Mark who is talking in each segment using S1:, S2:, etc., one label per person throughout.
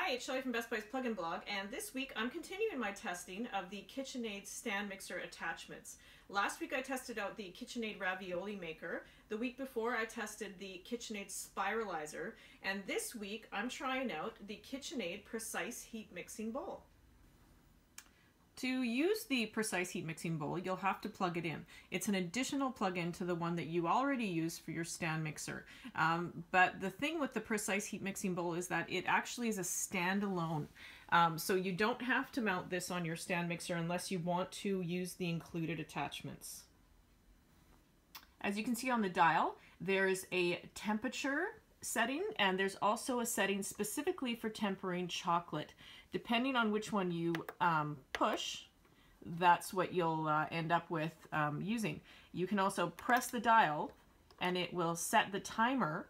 S1: Hi, it's Shelly from Best Buy's Plug-in Blog, and this week I'm continuing my testing of the KitchenAid stand mixer attachments. Last week I tested out the KitchenAid ravioli maker. The week before I tested the KitchenAid spiralizer, and this week I'm trying out the KitchenAid precise heat mixing bowl. To use the Precise Heat Mixing Bowl, you'll have to plug it in. It's an additional plug-in to the one that you already use for your stand mixer. Um, but the thing with the Precise Heat Mixing Bowl is that it actually is a standalone. Um, so you don't have to mount this on your stand mixer unless you want to use the included attachments. As you can see on the dial, there's a temperature setting and there's also a setting specifically for tempering chocolate. Depending on which one you um, push, that's what you'll uh, end up with um, using. You can also press the dial and it will set the timer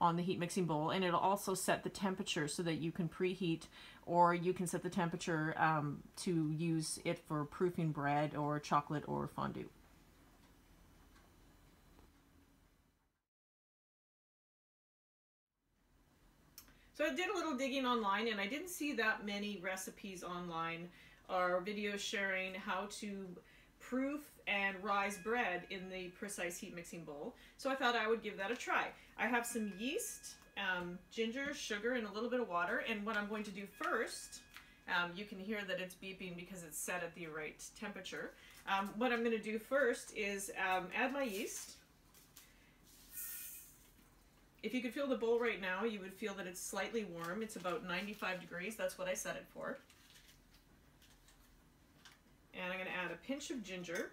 S1: on the heat mixing bowl and it'll also set the temperature so that you can preheat or you can set the temperature um, to use it for proofing bread or chocolate or fondue. So I did a little digging online and I didn't see that many recipes online or videos sharing how to proof and rise bread in the precise heat mixing bowl. So I thought I would give that a try. I have some yeast, um, ginger, sugar, and a little bit of water. And what I'm going to do first, um, you can hear that it's beeping because it's set at the right temperature. Um, what I'm going to do first is um, add my yeast. If you could feel the bowl right now, you would feel that it's slightly warm. It's about 95 degrees. That's what I set it for. And I'm going to add a pinch of ginger.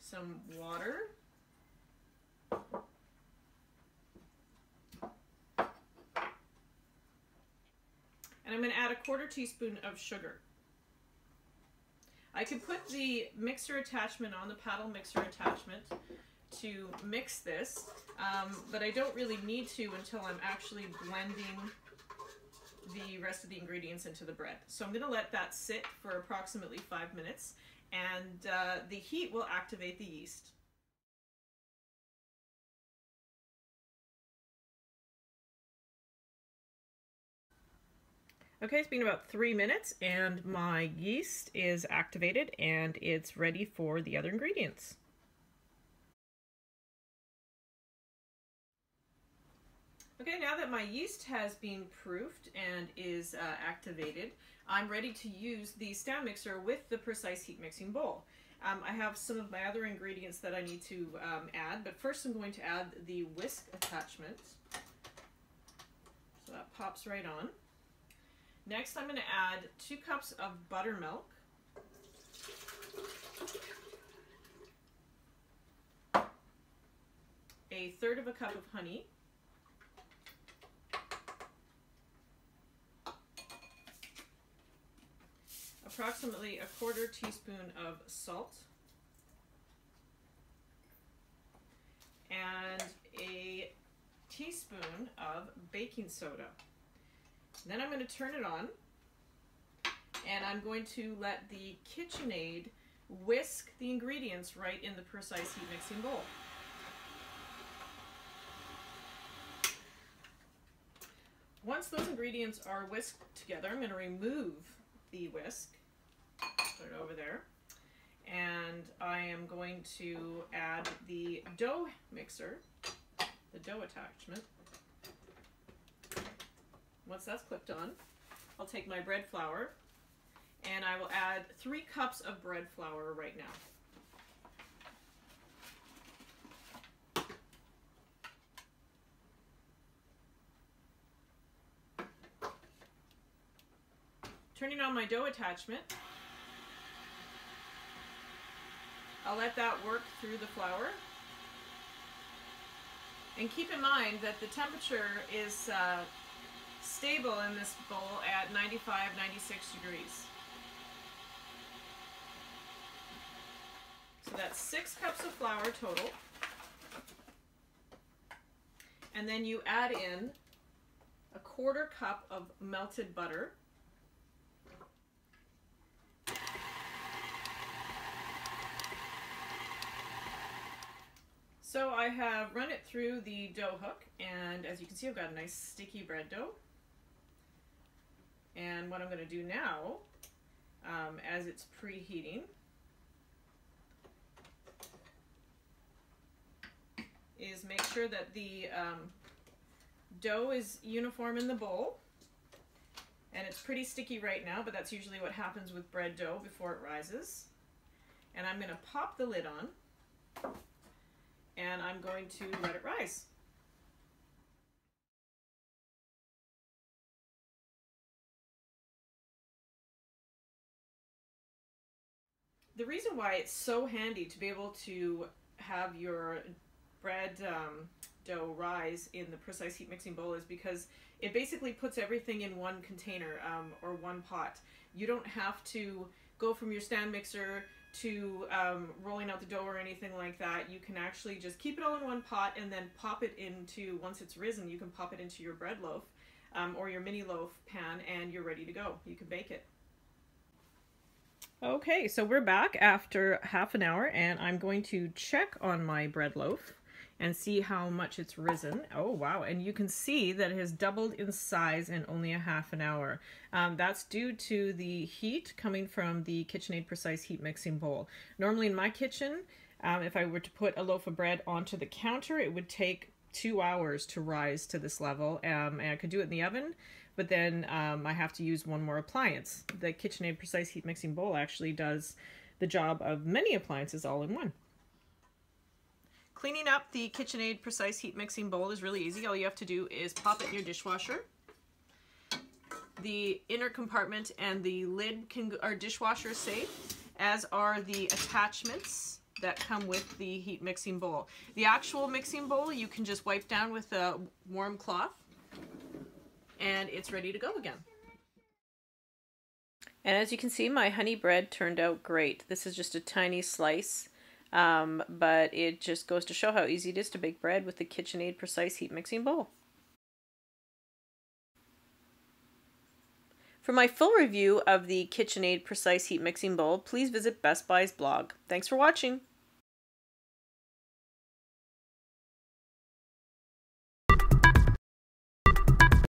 S1: Some water. And I'm going to add a quarter teaspoon of sugar. I could put the mixer attachment on the paddle mixer attachment to mix this, um, but I don't really need to until I'm actually blending the rest of the ingredients into the bread. So I'm going to let that sit for approximately five minutes and uh, the heat will activate the yeast. Okay, it's been about three minutes and my yeast is activated and it's ready for the other ingredients. Okay, now that my yeast has been proofed and is uh, activated, I'm ready to use the stand mixer with the Precise Heat Mixing Bowl. Um, I have some of my other ingredients that I need to um, add, but first I'm going to add the whisk attachment. So that pops right on. Next, I'm going to add two cups of buttermilk. A third of a cup of honey. Approximately a quarter teaspoon of salt. And a teaspoon of baking soda. Then I'm going to turn it on and I'm going to let the KitchenAid whisk the ingredients right in the precise heat mixing bowl. Once those ingredients are whisked together, I'm going to remove the whisk, put it over there, and I am going to add the dough mixer, the dough attachment, once that's clipped on, I'll take my bread flour and I will add three cups of bread flour right now. Turning on my dough attachment, I'll let that work through the flour. And keep in mind that the temperature is uh, stable in this bowl at 95, 96 degrees. So that's six cups of flour total. And then you add in a quarter cup of melted butter. So I have run it through the dough hook and as you can see I've got a nice sticky bread dough. And what I'm going to do now, um, as it's preheating, is make sure that the um, dough is uniform in the bowl. And it's pretty sticky right now, but that's usually what happens with bread dough before it rises. And I'm going to pop the lid on and I'm going to let it rise. The reason why it's so handy to be able to have your bread um, dough rise in the precise heat mixing bowl is because it basically puts everything in one container um, or one pot. You don't have to go from your stand mixer to um, rolling out the dough or anything like that. You can actually just keep it all in one pot and then pop it into, once it's risen, you can pop it into your bread loaf um, or your mini loaf pan and you're ready to go. You can bake it. Okay, so we're back after half an hour and I'm going to check on my bread loaf and see how much it's risen. Oh, wow. And you can see that it has doubled in size in only a half an hour. Um, that's due to the heat coming from the KitchenAid Precise Heat Mixing Bowl. Normally in my kitchen, um, if I were to put a loaf of bread onto the counter, it would take two hours to rise to this level. Um, and I could do it in the oven, but then um, I have to use one more appliance. The KitchenAid Precise Heat Mixing Bowl actually does the job of many appliances all in one. Cleaning up the KitchenAid Precise Heat Mixing Bowl is really easy. All you have to do is pop it in your dishwasher. The inner compartment and the lid can are dishwasher safe, as are the attachments that come with the heat mixing bowl. The actual mixing bowl you can just wipe down with a warm cloth and it's ready to go again. And as you can see, my honey bread turned out great. This is just a tiny slice um, but it just goes to show how easy it is to bake bread with the KitchenAid Precise Heat Mixing Bowl. For my full review of the KitchenAid Precise Heat Mixing Bowl, please visit Best Buy's blog. Thanks for watching!